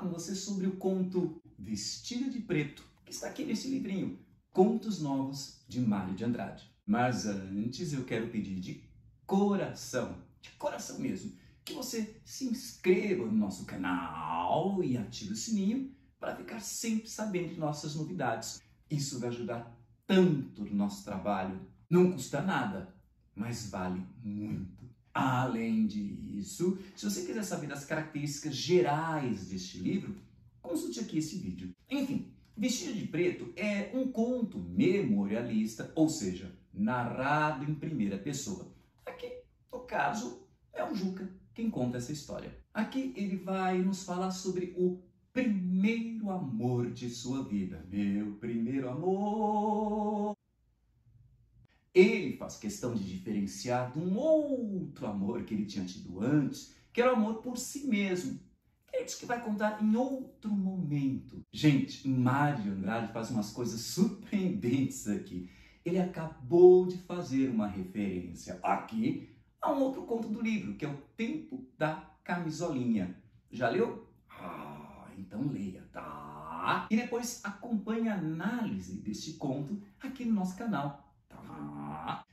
com você sobre o conto Vestido de Preto, que está aqui nesse livrinho, Contos Novos de Mário de Andrade. Mas antes eu quero pedir de coração, de coração mesmo, que você se inscreva no nosso canal e ative o sininho para ficar sempre sabendo de nossas novidades. Isso vai ajudar tanto no nosso trabalho. Não custa nada, mas vale muito. Além disso, se você quiser saber das características gerais deste livro, consulte aqui esse vídeo. Enfim, Vestido de Preto é um conto memorialista, ou seja, narrado em primeira pessoa. Aqui, no caso, é o Juca quem conta essa história. Aqui ele vai nos falar sobre o primeiro amor de sua vida. Meu primeiro amor. Ele faz questão de diferenciar de um outro amor que ele tinha tido antes, que era o amor por si mesmo. Ele diz que vai contar em outro momento. Gente, Mário Andrade faz umas coisas surpreendentes aqui. Ele acabou de fazer uma referência aqui a um outro conto do livro, que é O Tempo da Camisolinha. Já leu? Ah, então leia, tá? E depois acompanhe a análise deste conto aqui no nosso canal.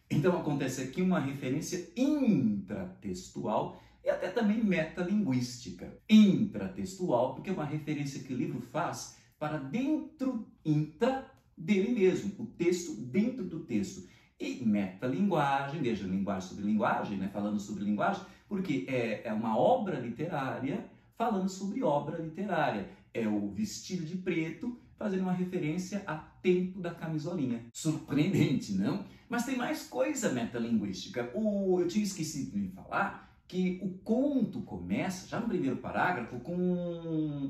Então acontece aqui uma referência intratextual e até também metalinguística. Intratextual, porque é uma referência que o livro faz para dentro, intra dele mesmo, o texto dentro do texto. E metalinguagem, veja, linguagem sobre linguagem, né? falando sobre linguagem, porque é, é uma obra literária falando sobre obra literária. É o vestido de preto fazendo uma referência a tempo da camisolinha. Surpreendente, não? Mas tem mais coisa metalinguística. O, eu tinha esquecido de falar que o conto começa, já no primeiro parágrafo, com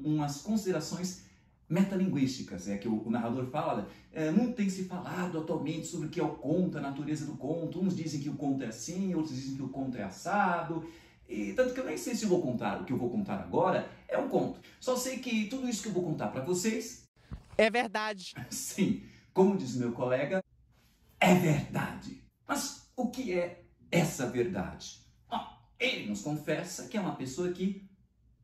umas considerações metalinguísticas, é que o, o narrador fala, é, não tem se falado atualmente sobre o que é o conto, a natureza do conto, uns dizem que o conto é assim, outros dizem que o conto é assado, e tanto que eu nem sei se eu vou contar, o que eu vou contar agora é um conto. Só sei que tudo isso que eu vou contar para vocês é verdade. Sim, como diz meu colega, é verdade. Mas o que é essa verdade? Ah, ele nos confessa que é uma pessoa que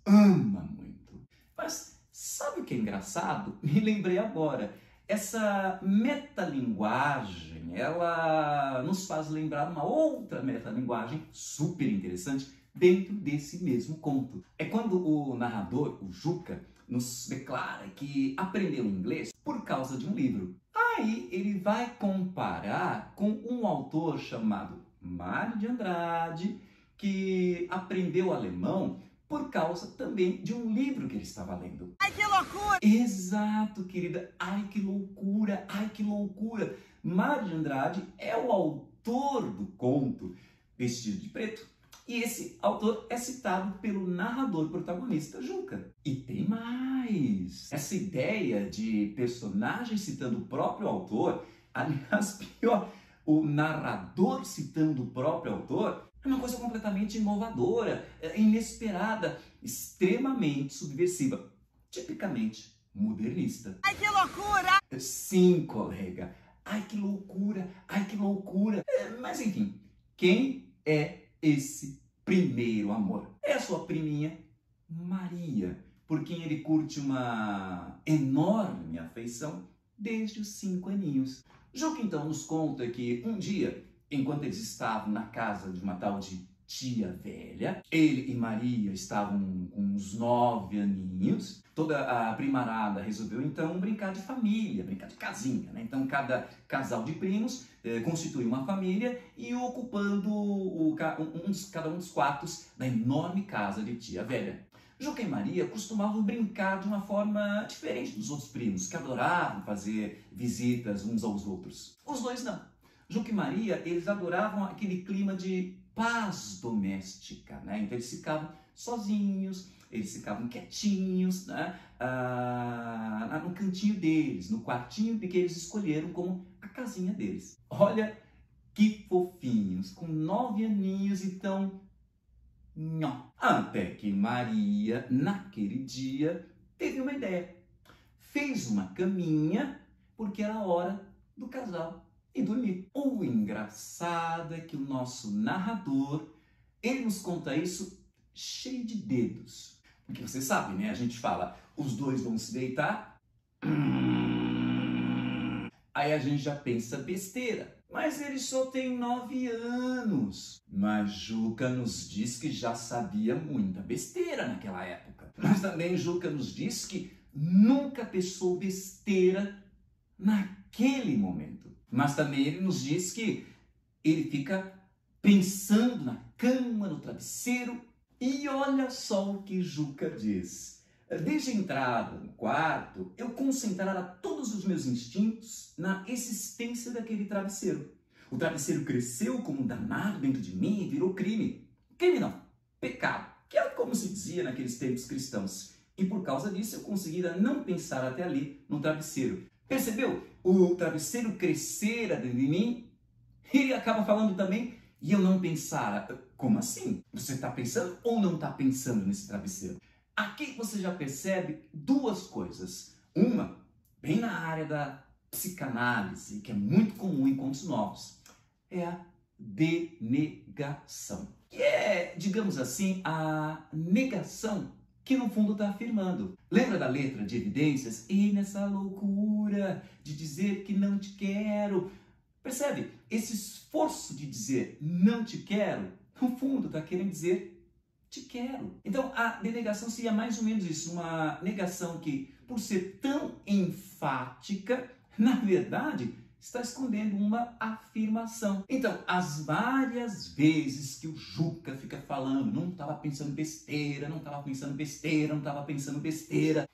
ama muito. Mas sabe o que é engraçado? Me lembrei agora. Essa metalinguagem, ela nos faz lembrar uma outra metalinguagem super interessante dentro desse mesmo conto. É quando o narrador, o Juca, nos declara que aprendeu inglês por causa de um livro. Aí ele vai comparar com um autor chamado Mário de Andrade, que aprendeu alemão por causa também de um livro que ele estava lendo. Ai, que loucura! Exato, querida. Ai, que loucura! Ai, que loucura! Mário de Andrade é o autor do conto Vestido de Preto. E esse autor é citado pelo narrador protagonista Juca. E tem mais! Essa ideia de personagem citando o próprio autor, aliás, pior, o narrador citando o próprio autor, é uma coisa completamente inovadora, é inesperada, extremamente subversiva, tipicamente modernista. Ai, que loucura! Sim, colega. Ai, que loucura! Ai, que loucura! É, mas enfim, quem é esse primeiro amor. É a sua priminha Maria, por quem ele curte uma enorme afeição desde os cinco aninhos. Juca então nos conta que um dia, enquanto eles estavam na casa de uma tal de tia velha. Ele e Maria estavam com uns nove aninhos. Toda a primarada resolveu então brincar de família, brincar de casinha. Né? Então cada casal de primos eh, constitui uma família e ocupando o, cada um dos quartos da enorme casa de tia velha. Juca e Maria costumavam brincar de uma forma diferente dos outros primos, que adoravam fazer visitas uns aos outros. Os dois não. Juca e Maria, eles adoravam aquele clima de paz doméstica, né? Então eles ficavam sozinhos, eles ficavam quietinhos, né? Ah, no cantinho deles, no quartinho que eles escolheram como a casinha deles. Olha que fofinhos, com nove aninhos, então. Nhó. Até que Maria, naquele dia, teve uma ideia. Fez uma caminha, porque era a hora do casal e dormir. O engraçado é que o nosso narrador, ele nos conta isso cheio de dedos. Porque você sabe, né? A gente fala, os dois vão se deitar. Aí a gente já pensa besteira. Mas ele só tem nove anos. Mas Juca nos diz que já sabia muita besteira naquela época. Mas também Juca nos diz que nunca pensou besteira naquele momento. Mas também ele nos diz que ele fica pensando na cama, no travesseiro, e olha só o que Juca diz. Desde a entrada no quarto, eu concentrara todos os meus instintos na existência daquele travesseiro. O travesseiro cresceu como um danado dentro de mim e virou crime. Crime não, pecado, que é como se dizia naqueles tempos cristãos. E por causa disso eu conseguira não pensar até ali no travesseiro. Percebeu? O travesseiro crescera dentro de mim ele acaba falando também e eu não pensara. Como assim? Você está pensando ou não está pensando nesse travesseiro? Aqui você já percebe duas coisas. Uma, bem na área da psicanálise, que é muito comum em contos novos, é a denegação. Que é, digamos assim, a negação que no fundo está afirmando. Lembra da letra de evidências? E nessa loucura de dizer que não te quero. Percebe? Esse esforço de dizer não te quero, no fundo está querendo dizer te quero. Então a denegação seria mais ou menos isso, uma negação que, por ser tão enfática, na verdade está escondendo uma afirmação. Então, as várias vezes que o Juca fica falando, não estava pensando besteira, não estava pensando besteira, não estava pensando besteira,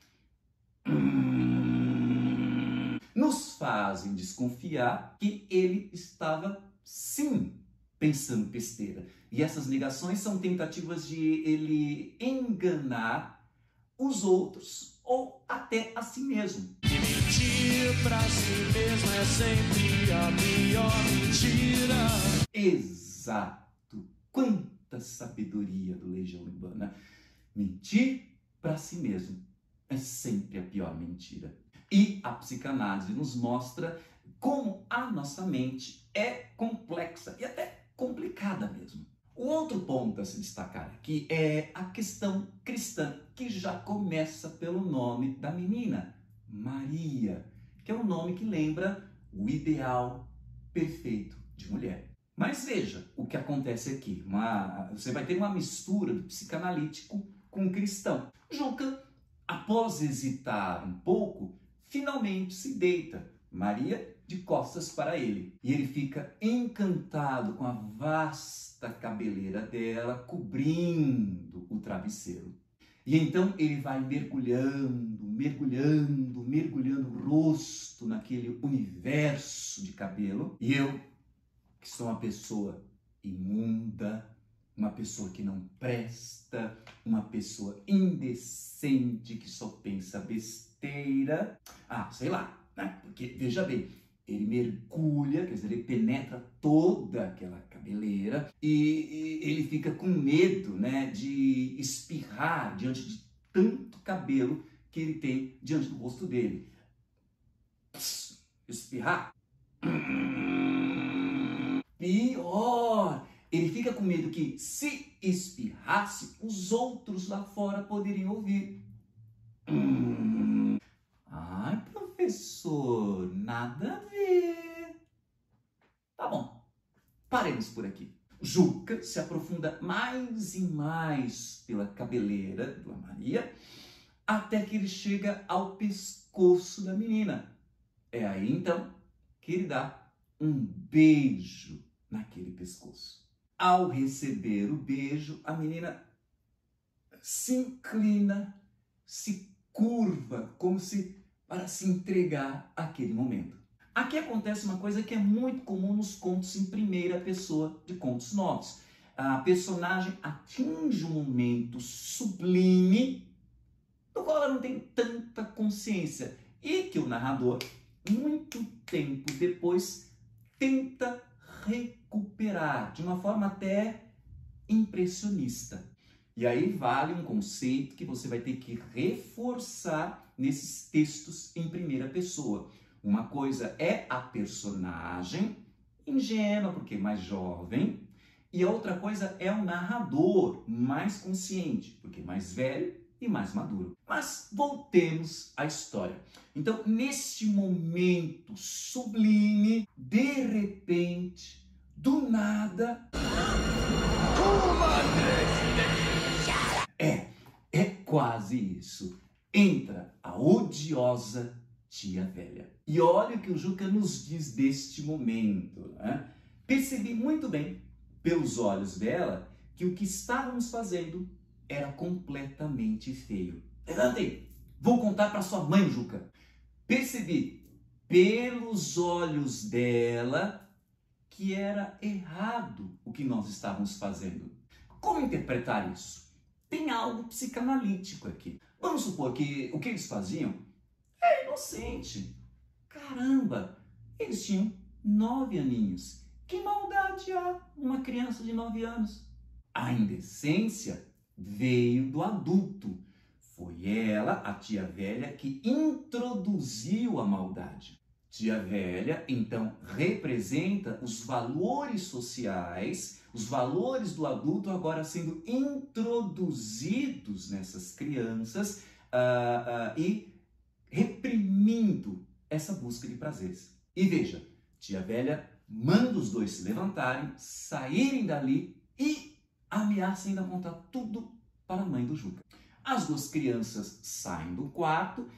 nos fazem desconfiar que ele estava sim pensando besteira. E essas negações são tentativas de ele enganar os outros ou até a si mesmo. Mentir pra si mesmo é sempre a pior mentira. Exato. Quanta sabedoria do Legião Urbana. Mentir para si mesmo é sempre a pior mentira. E a psicanálise nos mostra como a nossa mente é complexa e até complicada mesmo. O outro ponto a se destacar aqui é a questão cristã, que já começa pelo nome da menina, Maria, que é um nome que lembra o ideal perfeito de mulher. Mas veja o que acontece aqui. Uma, você vai ter uma mistura do psicanalítico com o cristão. Juca, após hesitar um pouco, finalmente se deita. Maria de costas para ele. E ele fica encantado com a vasta cabeleira dela cobrindo o travesseiro. E então ele vai mergulhando, mergulhando, mergulhando o rosto naquele universo de cabelo. E eu, que sou uma pessoa imunda, uma pessoa que não presta, uma pessoa indecente que só pensa besteira. Ah, sei lá, né? Porque veja bem, ele mergulha, quer dizer, ele penetra toda aquela cabeleira e, e ele fica com medo, né, de espirrar diante de tanto cabelo que ele tem diante do rosto dele. Pss, espirrar. Pior! Ele fica com medo que, se espirrasse, os outros lá fora poderiam ouvir. Ai, professor, nada a ver. Tá bom, paremos por aqui. Juca se aprofunda mais e mais pela cabeleira da Maria, até que ele chega ao pescoço da menina. É aí então que ele dá um beijo naquele pescoço. Ao receber o beijo, a menina se inclina, se curva, como se para se entregar àquele momento. Aqui acontece uma coisa que é muito comum nos contos em primeira pessoa de contos novos. A personagem atinge um momento sublime do qual ela não tem tanta consciência e que o narrador, muito tempo depois, tenta recuperar de uma forma até impressionista. E aí vale um conceito que você vai ter que reforçar nesses textos em primeira pessoa. Uma coisa é a personagem, ingênua, porque é mais jovem, e a outra coisa é o narrador, mais consciente, porque é mais velho e mais maduro. Mas voltemos à história. Então, neste momento sublime, de repente, do nada. É, é quase isso. Entra a odiosa tia velha. E olha o que o Juca nos diz deste momento. Né? Percebi muito bem, pelos olhos dela, que o que estávamos fazendo era completamente feio. Levantei, vou contar para sua mãe, Juca. Percebi, pelos olhos dela, que era errado o que nós estávamos fazendo. Como interpretar isso? Tem algo psicanalítico aqui. Vamos supor que o que eles faziam inocente. Caramba, eles tinham nove aninhos. Que maldade há uma criança de nove anos? A indecência veio do adulto. Foi ela, a tia velha, que introduziu a maldade. Tia velha, então, representa os valores sociais, os valores do adulto agora sendo introduzidos nessas crianças uh, uh, e reprimindo essa busca de prazeres. E veja, tia velha manda os dois se levantarem, saírem dali e ameaça ainda contar tudo para a mãe do Juca. As duas crianças saem do quarto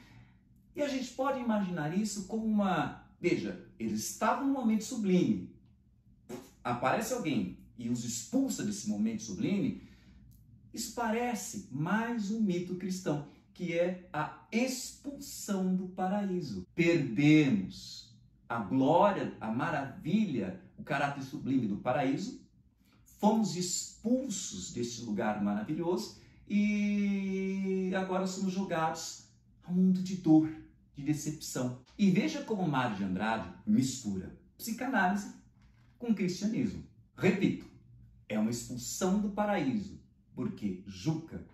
e a gente pode imaginar isso como uma. Veja, eles estavam num momento sublime. Aparece alguém e os expulsa desse momento sublime. Isso parece mais um mito cristão, que é a expulsão do paraíso. Perdemos a glória, a maravilha, o caráter sublime do paraíso, fomos expulsos deste lugar maravilhoso e agora somos jogados ao mundo de dor, de decepção. E veja como Mário de Andrade mistura psicanálise com cristianismo. Repito, é uma expulsão do paraíso, porque Juca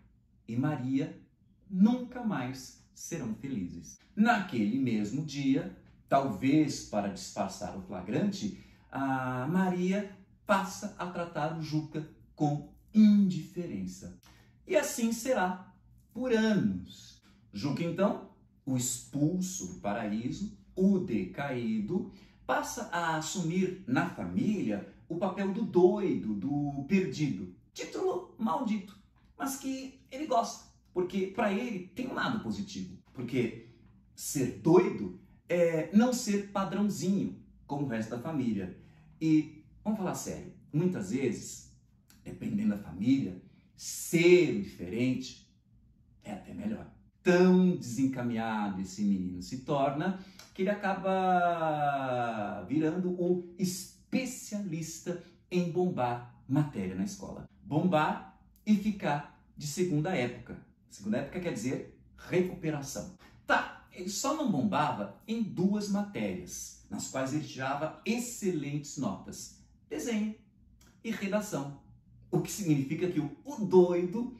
e Maria nunca mais serão felizes. Naquele mesmo dia, talvez para disfarçar o flagrante, a Maria passa a tratar o Juca com indiferença. E assim será por anos. Juca, então, o expulso do paraíso, o decaído, passa a assumir na família o papel do doido, do perdido. Título maldito, mas que ele gosta, porque para ele tem um lado positivo. Porque ser doido é não ser padrãozinho, como o resto da família. E vamos falar sério, muitas vezes, dependendo da família, ser diferente é até melhor. Tão desencaminhado esse menino se torna que ele acaba virando o especialista em bombar matéria na escola. Bombar e ficar de segunda época. Segunda época quer dizer recuperação. Tá, ele só não bombava em duas matérias, nas quais ele tirava excelentes notas: desenho e redação. O que significa que o, doido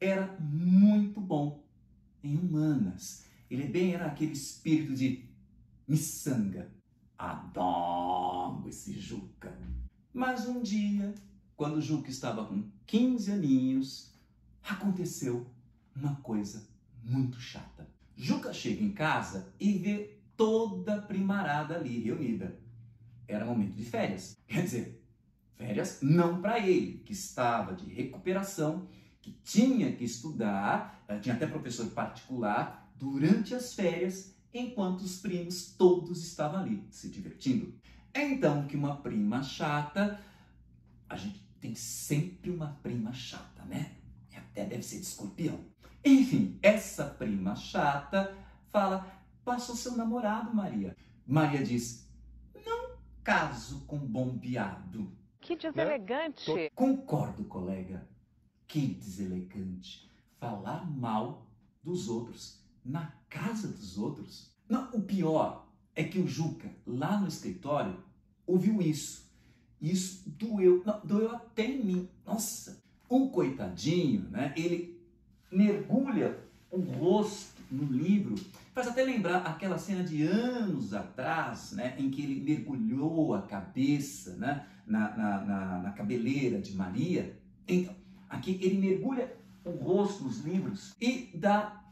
era muito bom em humanas. Ele bem era aquele espírito de miçanga. Adoro esse Juca. Mas um dia, quando o Juca estava com 15 aninhos, aconteceu uma coisa muito chata. Juca chega em casa e vê toda a primarada ali reunida. Era momento de férias. Quer dizer, férias não para ele, que estava de recuperação, que tinha que estudar, tinha até professor particular durante as férias, enquanto os primos todos estavam ali se divertindo. É então que uma prima chata, a gente tem sempre uma prima chata, né? E até deve ser de escorpião enfim, essa prima chata fala: passou seu namorado, Maria. Maria diz: não caso com bombeado. Que deselegante. Né? Concordo, colega. Que deselegante. Falar mal dos outros, na casa dos outros. Não, o pior é que o Juca, lá no escritório, ouviu isso. Isso doeu, não, doeu até em mim. Nossa, o coitadinho, né? Ele mergulha o rosto no livro, faz até lembrar aquela cena de anos atrás, né, em que ele mergulhou a cabeça né, na, na, na, na cabeleira de Maria. Então, aqui ele mergulha o rosto nos livros e dá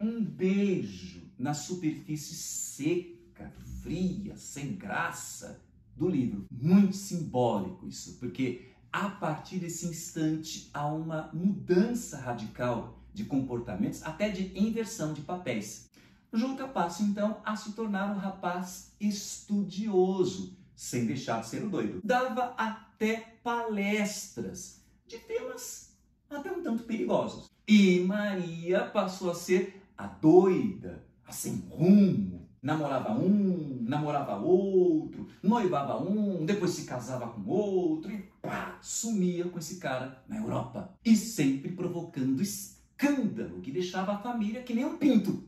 um beijo na superfície seca, fria, sem graça do livro. Muito simbólico isso, porque a partir desse instante há uma mudança radical de comportamentos, até de inversão de papéis. Juca passa então a se tornar um rapaz estudioso, sem deixar de ser o doido. Dava até palestras de temas até um tanto perigosos. E Maria passou a ser a doida, a sem rumo. Namorava um, namorava outro, noivava um, depois se casava com outro e pá, sumia com esse cara na Europa. E sempre provocando escândalo que deixava a família que nem um pinto.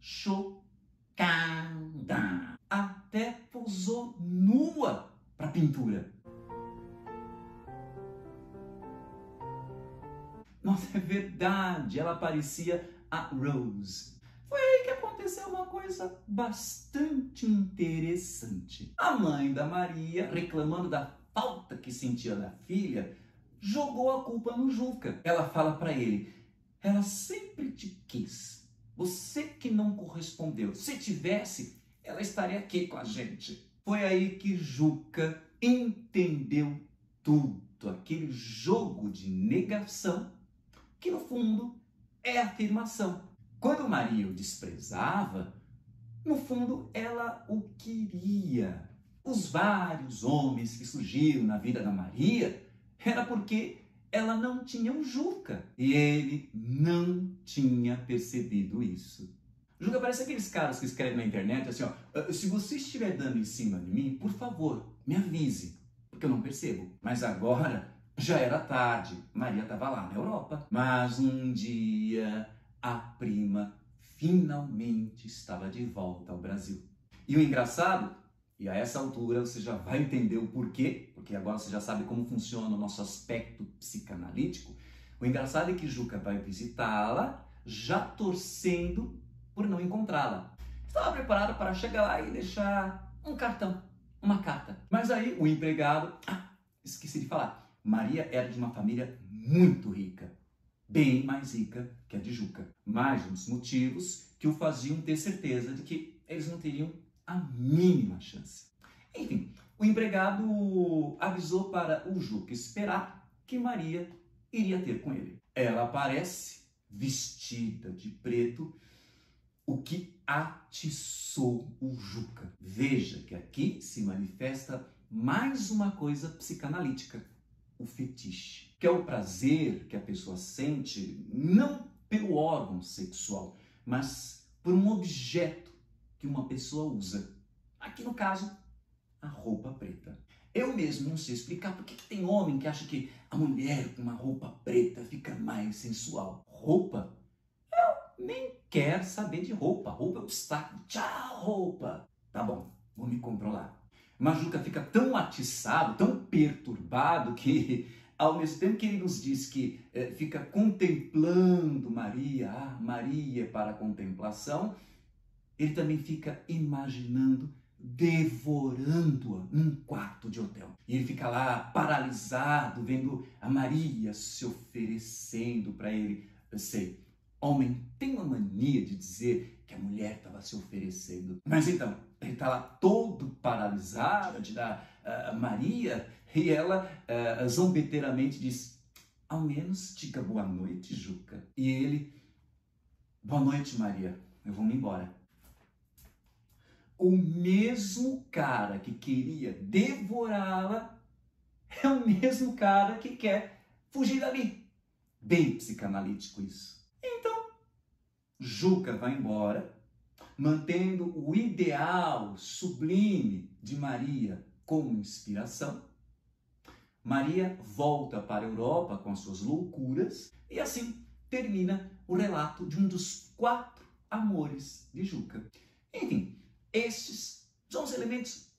Chocada. Até pousou nua para pintura. Nossa, é verdade, ela parecia a Rose. Foi aí que aconteceu uma coisa bastante interessante. A mãe da Maria, reclamando da falta que sentia da filha, jogou a culpa no Juca. Ela fala para ele: ela sempre te quis. Você que não correspondeu. Se tivesse, ela estaria aqui com a gente. Foi aí que Juca entendeu tudo. Aquele jogo de negação que no fundo é afirmação. Quando Maria o desprezava, no fundo ela o queria. Os vários homens que surgiram na vida da Maria era porque ela não tinha um Juca e ele não tinha percebido isso. Juca parece aqueles caras que escrevem na internet assim, ó, "Ah, se você estiver dando em cima de mim, por favor, me avise, porque eu não percebo. Mas agora já era tarde, Maria estava lá na Europa. Mas um dia a prima finalmente estava de volta ao Brasil. E o engraçado, e a essa altura você já vai entender o porquê, porque agora você já sabe como funciona o nosso aspecto psicanalítico. O engraçado é que Juca vai visitá-la já torcendo por não encontrá-la. Estava preparado para chegar lá e deixar um cartão, uma carta. Mas aí o empregado, ah, esqueci de falar, Maria era de uma família muito rica, bem mais rica que a de Juca. Mais uns motivos que o faziam ter certeza de que eles não teriam a mínima chance. Enfim, o empregado avisou para o Juca esperar que Maria iria ter com ele. Ela aparece vestida de preto, o que atiçou o Juca. Veja que aqui se manifesta mais uma coisa psicanalítica o fetiche, que é o prazer que a pessoa sente não pelo órgão sexual, mas por um objeto que uma pessoa usa. Aqui no caso, a roupa preta. Eu mesmo não sei explicar por que tem homem que acha que a mulher com uma roupa preta fica mais sensual. Roupa? Eu nem quero saber de roupa. Roupa é obstáculo. Tchau, roupa. Tá bom, vou me controlar. Majuca fica tão atiçado, tão perturbado, que ao mesmo tempo que ele nos diz que eh, fica contemplando Maria, ah, Maria para a contemplação, ele também fica imaginando devorando-a num quarto de hotel. E ele fica lá paralisado, vendo a Maria se oferecendo para ele. Eu sei, homem tem uma mania de dizer que a mulher estava se oferecendo. Mas então, ele está lá todo paralisado de dar uh, Maria e ela uh, zombeteiramente diz: Ao menos diga boa noite, Juca. E ele: Boa noite, Maria. Eu vou me embora. O mesmo cara que queria devorá-la é o mesmo cara que quer fugir dali. Bem psicanalítico isso. Juca vai embora, mantendo o ideal sublime de Maria como inspiração. Maria volta para a Europa com as suas loucuras e assim termina o relato de um dos quatro amores de Juca. Enfim, estes são os elementos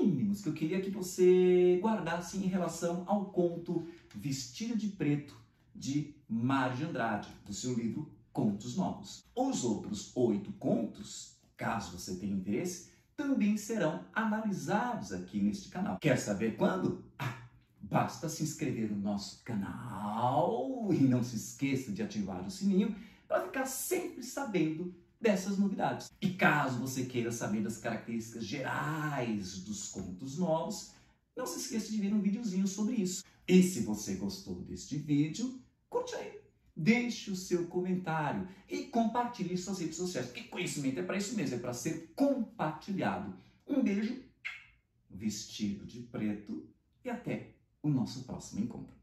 mínimos que eu queria que você guardasse em relação ao conto Vestido de Preto de Mário de Andrade, do seu livro Contos Novos. Os outros oito contos, caso você tenha interesse, também serão analisados aqui neste canal. Quer saber quando? Ah, Basta se inscrever no nosso canal e não se esqueça de ativar o sininho para ficar sempre sabendo dessas novidades. E caso você queira saber das características gerais dos contos novos, não se esqueça de ver um videozinho sobre isso. E se você gostou deste vídeo, curte aí, deixe o seu comentário e compartilhe suas redes sociais, porque conhecimento é para isso mesmo, é para ser compartilhado. Um beijo, vestido de preto e até o nosso próximo encontro.